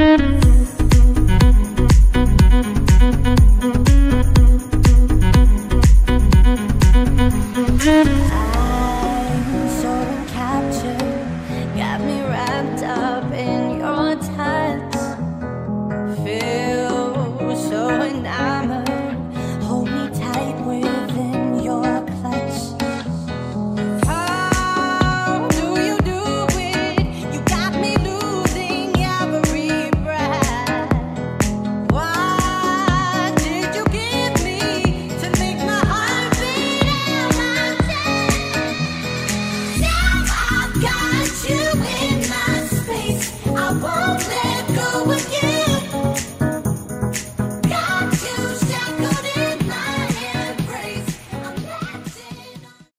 Mm-hmm. Won't